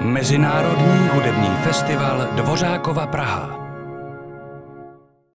Mezinárodní hudební festival Dvořákova Praha.